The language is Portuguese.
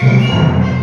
Música